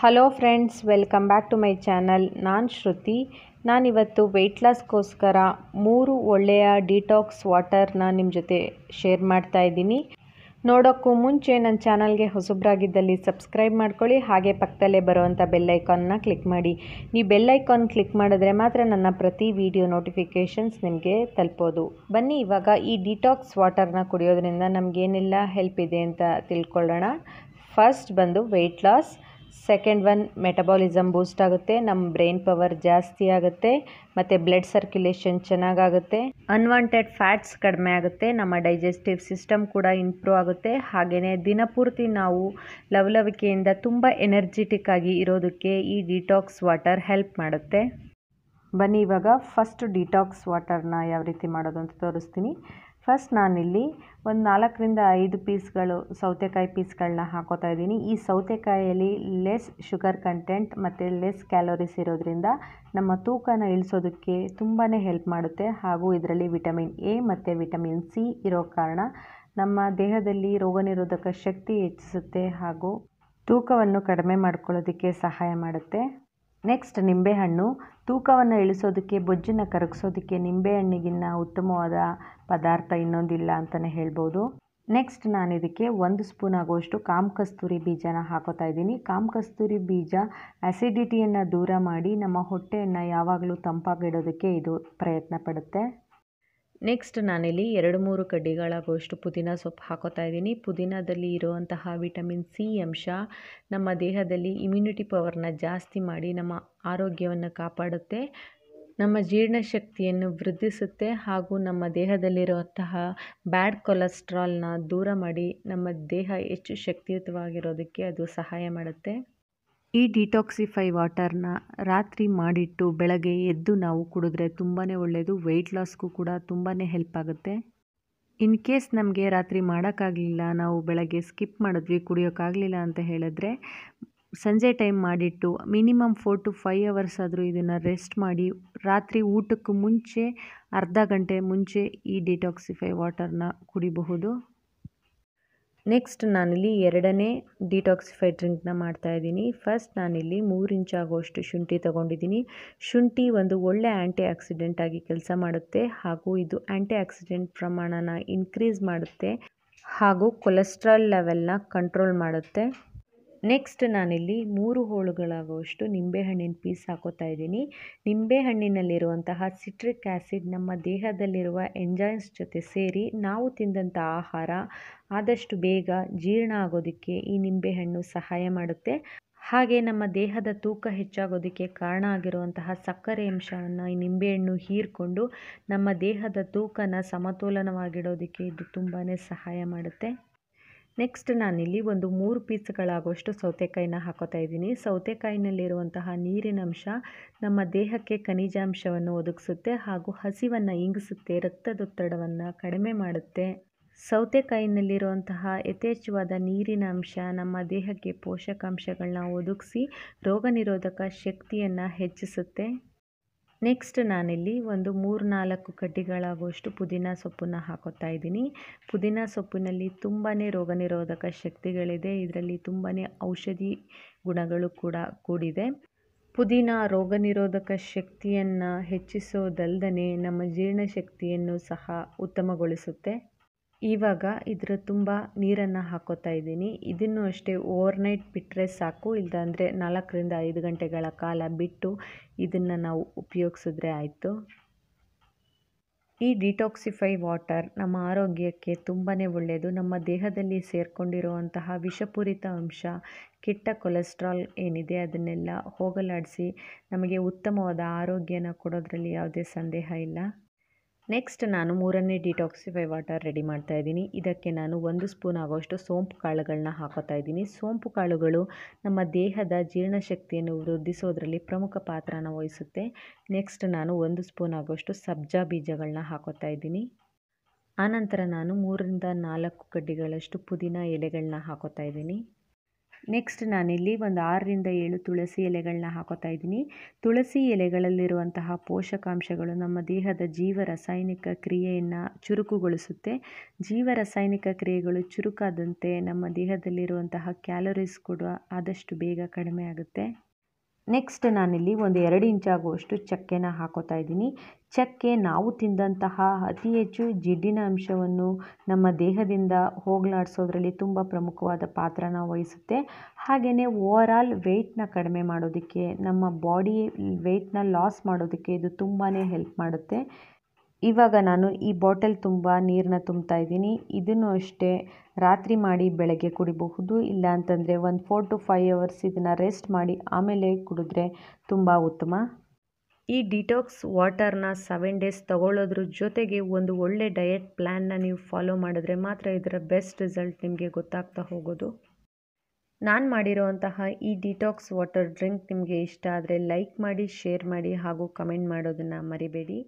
Hello friends welcome back to my channel ನಾನು ಶ್ರುತಿ. ನಾನಿವತ್ತು weight ಲಾಸ್ಗೋಸ್ಕರ ಮೂರು ಒಳ್ಳೆಯ ಡಿಟಾಕ್ಸ್ ವಾಟರ್ನ ನಿಮ್ಮ ಜೊತೆ ಶೇರ್ ಮಾಡ್ತಾ ಇದ್ದೀನಿ. ನೋಡೋಕ್ಕೂ ಮುಂಚೆ ನನ್ನ ಚಾನಲ್ಗೆ ಹೊಸಬ್ರಾಗಿದ್ದಲ್ಲಿ ಸಬ್ಸ್ಕ್ರೈಬ್ ಮಾಡ್ಕೊಳ್ಳಿ, ಹಾಗೆ ಪಕ್ಕದಲ್ಲೇ ಬರುವಂಥ ಬೆಲ್ಲೈಕಾನ್ನ ಕ್ಲಿಕ್ ಮಾಡಿ. ನೀವು ಬೆಲ್ಲೈಕಾನ್ ಕ್ಲಿಕ್ ಮಾಡಿದ್ರೆ ಮಾತ್ರ ನನ್ನ ಪ್ರತಿ ವಿಡಿಯೋ ನೋಟಿಫಿಕೇಷನ್ಸ್ ನಿಮಗೆ ತಲುಪೋದು. ಬನ್ನಿ, ಇವಾಗ ಈ ಡಿಟಾಕ್ಸ್ ವಾಟರ್ನ ಕುಡಿಯೋದ್ರಿಂದ ನಮಗೇನೆಲ್ಲ ಹೆಲ್ಪ್ ಇದೆ ಅಂತ ತಿಳ್ಕೊಳ್ಳೋಣ. ಫಸ್ಟ್ ಬಂದು weight loss second one metabolism boost ಆಗುತ್ತೆ ನಮ್ಮ ಬ್ರೈನ್ ಪವರ್ ಜಾಸ್ತಿ ಆಗುತ್ತೆ, ಮತ್ತು ಬ್ಲಡ್ ಸರ್ಕ್ಯುಲೇಷನ್ ಚೆನ್ನಾಗಾಗುತ್ತೆ. ಅನ್ವಾಂಟೆಡ್ ಫ್ಯಾಟ್ಸ್ ಕಡಿಮೆ ಆಗುತ್ತೆ, ನಮ್ಮ ಡೈಜೆಸ್ಟಿವ್ ಸಿಸ್ಟಮ್ ಕೂಡ ಇಂಪ್ರೂವ್ ಆಗುತ್ತೆ. ಹಾಗೆಯೇ ದಿನಪೂರ್ತಿ ನಾವು ಲವಲವಿಕೆಯಿಂದ ತುಂಬ ಎನರ್ಜಿಟಿಕ್ ಆಗಿ ಇರೋದಕ್ಕೆ ಈ ಡಿಟಾಕ್ಸ್ ವಾಟರ್ ಹೆಲ್ಪ್ ಮಾಡುತ್ತೆ. ಬನ್ನಿ ಇವಾಗ ಫಸ್ಟ್ ಡಿಟಾಕ್ಸ್ ವಾಟರ್ನ ಯಾವ ರೀತಿ ಮಾಡೋದು ಅಂತ ತೋರಿಸ್ತೀನಿ. ಫಸ್ಟ್ ನಾನಿಲ್ಲಿ ಒಂದು ನಾಲ್ಕರಿಂದ ಐದು ಪೀಸ್ಗಳು ಸೌತೆಕಾಯಿ ಪೀಸ್ಗಳನ್ನ ಹಾಕೋತಾ ಇದ್ದೀನಿ. ಈ ಸೌತೆಕಾಯಲ್ಲಿ ಲೆಸ್ ಶುಗರ್ ಕಂಟೆಂಟ್ ಮತ್ತು ಲೆಸ್ ಕ್ಯಾಲೋರೀಸ್ ಇರೋದ್ರಿಂದ ನಮ್ಮ ತೂಕನ ಇಳಿಸೋದಕ್ಕೆ ತುಂಬಾ ಹೆಲ್ಪ್ ಮಾಡುತ್ತೆ. ಹಾಗೂ ಇದರಲ್ಲಿ ವಿಟಮಿನ್ ಎ ಮತ್ತು ವಿಟಮಿನ್ ಸಿ ಇರೋ ಕಾರಣ ನಮ್ಮ ದೇಹದಲ್ಲಿ ರೋಗನಿರೋಧಕ ಶಕ್ತಿ ಹೆಚ್ಚಿಸುತ್ತೆ ಹಾಗೂ ತೂಕವನ್ನು ಕಡಿಮೆ ಮಾಡ್ಕೊಳ್ಳೋದಕ್ಕೆ ಸಹಾಯ ಮಾಡುತ್ತೆ. ನೆಕ್ಸ್ಟ್ ನಿಂಬೆಹಣ್ಣು. ತೂಕವನ್ನು ಇಳಿಸೋದಕ್ಕೆ, ಬೊಜ್ಜನ್ನು ಕರಗಿಸೋದಕ್ಕೆ ನಿಂಬೆಹಣ್ಣಿಗಿನ್ನ ಉತ್ತಮವಾದ ಪದಾರ್ಥ ಇನ್ನೊಂದಿಲ್ಲ ಅಂತಲೇ ಹೇಳ್ಬೋದು. ನೆಕ್ಸ್ಟ್ ನಾನು ಇದಕ್ಕೆ ಒಂದು ಸ್ಪೂನ್ ಆಗುವಷ್ಟು ಕಾಮ್ ಕಸ್ತೂರಿ ಬೀಜನ ಹಾಕೋತಾ ಇದ್ದೀನಿ. ಕಾಮ್ ಕಸ್ತೂರಿ ಬೀಜ ಅಸಿಡಿಟಿಯನ್ನು ದೂರ ಮಾಡಿ ನಮ್ಮ ಹೊಟ್ಟೆಯನ್ನು ಯಾವಾಗಲೂ ತಂಪಾಗಿಡೋದಕ್ಕೆ ಇದು ಪ್ರಯತ್ನ ಪಡುತ್ತೆ. ನೆಕ್ಸ್ಟ್ ನಾನಿಲ್ಲಿ ಎರಡು ಮೂರು ಕಡ್ಡಿಗಳಾಗುವಷ್ಟು ಪುದೀನ ಸೊಪ್ಪು ಹಾಕೋತಾ ಇದ್ದೀನಿ. ಪುದೀನದಲ್ಲಿ ಇರುವಂತಹ ವಿಟಮಿನ್ ಸಿ ಅಂಶ ನಮ್ಮ ದೇಹದಲ್ಲಿ ಇಮ್ಯುನಿಟಿ ಪವರ್ನ ಜಾಸ್ತಿ ಮಾಡಿ ನಮ್ಮ ಆರೋಗ್ಯವನ್ನು ಕಾಪಾಡುತ್ತೆ. ನಮ್ಮ ಜೀರ್ಣಶಕ್ತಿಯನ್ನು ವೃದ್ಧಿಸುತ್ತೆ ಹಾಗೂ ನಮ್ಮ ದೇಹದಲ್ಲಿರುವಂತಹ ಬ್ಯಾಡ್ ಕೊಲೆಸ್ಟ್ರಾಲ್ನ ದೂರ ಮಾಡಿ ನಮ್ಮ ದೇಹ ಹೆಚ್ಚು ಶಕ್ತಿಯುತವಾಗಿರೋದಕ್ಕೆ ಅದು ಸಹಾಯ ಮಾಡುತ್ತೆ. ಈ ಡಿಟಾಕ್ಸಿಫೈ ವಾಟರ್ನ ರಾತ್ರಿ ಮಾಡಿಟ್ಟು ಬೆಳಗ್ಗೆ ಎದ್ದು ನಾವು ಕುಡಿದ್ರೆ ತುಂಬಾ ಒಳ್ಳೆಯದು ವೆಯ್ಟ್ ಲಾಸ್ಗೂ ಕೂಡ ತುಂಬಾ ಹೆಲ್ಪ್ ಆಗುತ್ತೆ. ಇನ್ ಕೇಸ್ ನಮಗೆ ರಾತ್ರಿ ಮಾಡೋಕ್ಕಾಗಲಿಲ್ಲ, ನಾವು ಬೆಳಗ್ಗೆ ಸ್ಕಿಪ್ ಮಾಡಿದ್ವಿ, ಕುಡಿಯೋಕ್ಕಾಗಲಿಲ್ಲ ಅಂತ ಹೇಳಿದ್ರೆ, ಸಂಜೆ ಟೈಮ್ ಮಾಡಿಟ್ಟು minimum four to five hours ಆದರೂ ಇದನ್ನು ರೆಸ್ಟ್ ಮಾಡಿ, ರಾತ್ರಿ ಊಟಕ್ಕೂ ಮುಂಚೆ, ಅರ್ಧ ಗಂಟೆ ಮುಂಚೆ ಈ ಡಿಟಾಕ್ಸಿಫೈ ವಾಟರ್ನ ಕುಡಿಬಹುದು. ನೆಕ್ಸ್ಟ್ ನಾನಿಲ್ಲಿ ಎರಡನೇ ಡಿಟಾಕ್ಸಿಫೈ ಡ್ರಿಂಕ್ನ ಮಾಡ್ತಾಯಿದ್ದೀನಿ ಫಸ್ಟ್ ನಾನಿಲ್ಲಿ ಮೂರು ಇಂಚ್ ಆಗುವಷ್ಟು ಶುಂಠಿ ತೊಗೊಂಡಿದ್ದೀನಿ. ಶುಂಠಿ ಒಂದು ಒಳ್ಳೆ ಆ್ಯಂಟಿ ಆಕ್ಸಿಡೆಂಟ್ ಆಗಿ ಕೆಲಸ ಮಾಡುತ್ತೆ ಹಾಗೂ ಇದು ಆ್ಯಂಟಿ ಆಕ್ಸಿಡೆಂಟ್ ಪ್ರಮಾಣನ ಇನ್ಕ್ರೀಸ್ ಮಾಡುತ್ತೆ ಹಾಗೂ ಕೊಲೆಸ್ಟ್ರಾಲ್ ಲೆವೆಲ್ನ ಕಂಟ್ರೋಲ್ ಮಾಡುತ್ತೆ. ನೆಕ್ಸ್ಟ್ ನಾನಿಲ್ಲಿ ಮೂರು ಹೋಳುಗಳಾಗುವಷ್ಟು ನಿಂಬೆಹಣ್ಣಿನ ಪೀಸ್ ಹಾಕೋತಾ ಇದ್ದೀನಿ. ನಿಂಬೆಹಣ್ಣಿನಲ್ಲಿರುವಂತಹ ಸಿಟ್ರಿಕ್ ಆ್ಯಸಿಡ್ ನಮ್ಮ ದೇಹದಲ್ಲಿರುವ ಎಂಜೈಮ್ಸ್ ಜೊತೆ ಸೇರಿ ನಾವು ತಿಂದಂಥ ಆಹಾರ, ಆದಷ್ಟು ಬೇಗ ಜೀರ್ಣ ಆಗೋದಕ್ಕೆ ಈ ನಿಂಬೆಹಣ್ಣು ಸಹಾಯ ಮಾಡುತ್ತೆ. ಹಾಗೆ ನಮ್ಮ ದೇಹದ ತೂಕ ಹೆಚ್ಚಾಗೋದಕ್ಕೆ ಕಾರಣ ಆಗಿರುವಂತಹ ಸಕ್ಕರೆ ಅಂಶವನ್ನು ಈ ನಿಂಬೆಹಣ್ಣು ಹೀರ್ಕೊಂಡು ನಮ್ಮ ದೇಹದ ತೂಕನ ಸಮತೋಲನವಾಗಿಡೋದಕ್ಕೆ ಇದು ತುಂಬಾ ಸಹಾಯ ಮಾಡುತ್ತೆ. ನೆಕ್ಸ್ಟ್ ನಾನಿಲ್ಲಿ ಒಂದು ಮೂರು ಪೀಸ್ಗಳಾಗುವಷ್ಟು ಸೌತೆಕಾಯಿನ ಹಾಕೋತಾ ಇದ್ದೀನಿ. ಸೌತೆಕಾಯಿನಲ್ಲಿರುವಂತಹ ನೀರಿನಂಶ ನಮ್ಮ ದೇಹಕ್ಕೆ ಖನಿಜಾಂಶವನ್ನು ಒದಗಿಸುತ್ತೆ ಹಾಗೂ ಹಸಿವನ್ನು ಇಂಗಿಸುತ್ತೆ, ರಕ್ತದೊತ್ತಡವನ್ನು ಕಡಿಮೆ ಮಾಡುತ್ತೆ. ಸೌತೆಕಾಯಿನಲ್ಲಿರುವಂತಹ ಯಥೇಚ್ಛವಾದ ನೀರಿನ ಅಂಶ ನಮ್ಮ ದೇಹಕ್ಕೆ ಪೋಷಕಾಂಶಗಳನ್ನ ಒದಗಿಸಿ ರೋಗ ನಿರೋಧಕ ಶಕ್ತಿಯನ್ನು ಹೆಚ್ಚಿಸುತ್ತೆ. ನೆಕ್ಸ್ಟ್ ನಾನಿಲ್ಲಿ ಒಂದು ಮೂರು ನಾಲ್ಕು ಕಡ್ಡಿಗಳಾಗುವಷ್ಟು ಪುದೀನ ಸೊಪ್ಪನ್ನು ಹಾಕೋತಾ ಇದ್ದೀನಿ. ಪುದೀನ ಸೊಪ್ಪಿನಲ್ಲಿ ತುಂಬಾ ರೋಗ ನಿರೋಧಕ ಶಕ್ತಿಗಳಿದೆ. ಇದರಲ್ಲಿ ತುಂಬಾ ಔಷಧಿ ಗುಣಗಳು ಕೂಡ ಕೂಡಿದೆ. ಪುದೀನ ರೋಗ ನಿರೋಧಕ ಶಕ್ತಿಯನ್ನು ಹೆಚ್ಚಿಸೋದಲ್ಲದೆ ನಮ್ಮ ಜೀರ್ಣಶಕ್ತಿಯನ್ನು ಸಹ ಉತ್ತಮಗೊಳಿಸುತ್ತೆ. ಇವಾಗ ಇದರ ತುಂಬ ನೀರನ್ನು ಹಾಕೋತಾ ಇದ್ದೀನಿ. ಇದನ್ನು ಅಷ್ಟೇ ಓವರ್ನೈಟ್ ಬಿಟ್ಟರೆ ಸಾಕು. ಇಲ್ಲಾಂದರೆ ನಾಲ್ಕರಿಂದ ಐದು ಗಂಟೆಗಳ ಕಾಲ ಬಿಟ್ಟು ಇದನ್ನು ನಾವು ಉಪಯೋಗಿಸಿದ್ರೆ ಆಯಿತು. ಈ ಡಿಟಾಕ್ಸಿಫೈ ವಾಟರ್ ನಮ್ಮ ಆರೋಗ್ಯಕ್ಕೆ ತುಂಬಾ ಒಳ್ಳೆಯದು ನಮ್ಮ ದೇಹದಲ್ಲಿ ಸೇರಿಕೊಂಡಿರುವಂತಹ ವಿಷಪೂರಿತ ಅಂಶ, ಕೆಟ್ಟ ಕೊಲೆಸ್ಟ್ರಾಲ್ ಏನಿದೆ ಅದನ್ನೆಲ್ಲ ಹೋಗಲಾಡಿಸಿ ನಮಗೆ ಉತ್ತಮವಾದ ಆರೋಗ್ಯನ ಕೊಡೋದ್ರಲ್ಲಿ ಯಾವುದೇ ಸಂದೇಹ ಇಲ್ಲ. ನೆಕ್ಸ್ಟ್ ನಾನು ಮೂರನೇ ಡಿಟಾಕ್ಸಿಫೈ ವಾಟರ್ ರೆಡಿ ಮಾಡ್ತಾ ಇದ್ದೀನಿ. ಇದಕ್ಕೆ ನಾನು ಒಂದು ಸ್ಪೂನ್ ಆಗೋಷ್ಟು ಸೋಂಪು ಕಾಳುಗಳನ್ನ ಹಾಕೋತಾ ಇದ್ದೀನಿ. ಸೋಂಪು ಕಾಳುಗಳು ನಮ್ಮ ದೇಹದ ಜೀರ್ಣಶಕ್ತಿಯನ್ನು ವೃದ್ಧಿಸೋದ್ರಲ್ಲಿ ಪ್ರಮುಖ ಪಾತ್ರನ ವಹಿಸುತ್ತೆ. ನೆಕ್ಸ್ಟ್ ನಾನು ಒಂದು ಸ್ಪೂನ್ ಆಗೋಷ್ಟು ಸಬ್ಜಾ ಬೀಜಗಳನ್ನ ಹಾಕೋತಾ ಇದ್ದೀನಿ. ಆನಂತರ ನಾನು ಮೂರರಿಂದ ನಾಲ್ಕು ಕಡ್ಡಿಗಳಷ್ಟು ಪುದೀನ ಎಲೆಗಳನ್ನ ಹಾಕೋತಾ ಇದ್ದೀನಿ. ನೆಕ್ಸ್ಟ್ ನಾನಿಲ್ಲಿ ಒಂದು ಆರರಿಂದ ಏಳು ತುಳಸಿ ಎಲೆಗಳನ್ನ ಹಾಕೋತಾ ಇದ್ದೀನಿ. ತುಳಸಿ ಎಲೆಗಳಲ್ಲಿರುವಂತಹ ಪೋಷಕಾಂಶಗಳು ನಮ್ಮ ದೇಹದ ಜೀವ ರಾಸಾಯನಿಕ ಕ್ರಿಯೆಯನ್ನು ಚುರುಕುಗೊಳಿಸುತ್ತೆ. ಜೀವ ರಾಸಾಯನಿಕ ಕ್ರಿಯೆಗಳು ಚುರುಕಾದಂತೆ ನಮ್ಮ ದೇಹದಲ್ಲಿರುವಂತಹ ಕ್ಯಾಲೋರೀಸ್ ಕೂಡ ಆದಷ್ಟು ಬೇಗ ಕಡಿಮೆ ಆಗುತ್ತೆ. ನೆಕ್ಸ್ಟ್ ನಾನಿಲ್ಲಿ ಒಂದು ಎರಡು ಇಂಚಾಗುವಷ್ಟು ಚಕ್ಕೆನ ಹಾಕೋತಾ ಇದ್ದೀನಿ. ಚಕ್ಕೆ ನಾವು ತಿಂದಂತಹ ಅತಿ ಹೆಚ್ಚು ಜಿಡ್ಡಿನ ಅಂಶವನ್ನು ನಮ್ಮ ದೇಹದಿಂದ ಹೋಗಲಾಡಿಸೋದ್ರಲ್ಲಿ ತುಂಬ ಪ್ರಮುಖವಾದ ಪಾತ್ರನ ವಹಿಸುತ್ತೆ. ಹಾಗೆಯೇ ಓವರ್ ಆಲ್ ವೆಯ್ಟ್ನ ಕಡಿಮೆ ಮಾಡೋದಕ್ಕೆ, ನಮ್ಮ ಬಾಡಿ ವೆಯ್ಟ್ನ ಲಾಸ್ ಮಾಡೋದಕ್ಕೆ ಇದು ತುಂಬಾ ಹೆಲ್ಪ್ ಮಾಡುತ್ತೆ. ಇವಾಗ ನಾನು ಈ ಬಾಟಲ್ ತುಂಬ ನೀರನ್ನ ತುಂಬ್ತಾ ಇದ್ದೀನಿ. ಇದನ್ನು ಅಷ್ಟೇ ರಾತ್ರಿ ಮಾಡಿ ಬೆಳಗ್ಗೆ ಕುಡಿಬಹುದು. ಇಲ್ಲ ಅಂತಂದರೆ ಒಂದು ಫೋರ್ ಟು ಫೈವ್ ಅವರ್ಸ್ ಇದನ್ನು ರೆಸ್ಟ್ ಮಾಡಿ ಆಮೇಲೆ ಕುಡಿದ್ರೆ ತುಂಬ ಉತ್ತಮ. ಈ ಡಿಟಾಕ್ಸ್ ವಾಟರ್ನ ಸೆವೆನ್ ಡೇಸ್ ತಗೊಳ್ಳೋದ್ರ ಜೊತೆಗೆ ಒಂದು ಒಳ್ಳೆ ಡಯಟ್ ಪ್ಲ್ಯಾನ್ನ ನೀವು ಫಾಲೋ ಮಾಡಿದ್ರೆ ಮಾತ್ರ ಇದರ ಬೆಸ್ಟ್ ರಿಸಲ್ಟ್ ನಿಮಗೆ ಗೊತ್ತಾಗ್ತಾ ಹೋಗೋದು. ನಾನು ಮಾಡಿರೋವಂತಹ ಈ ಡಿಟಾಕ್ಸ್ ವಾಟರ್ ಡ್ರಿಂಕ್ ನಿಮಗೆ ಇಷ್ಟ ಆದರೆ ಲೈಕ್ ಮಾಡಿ ಶೇರ್ ಮಾಡಿ ಹಾಗೂ ಕಮೆಂಟ್ ಮಾಡೋದನ್ನು ಮರಿಬೇಡಿ.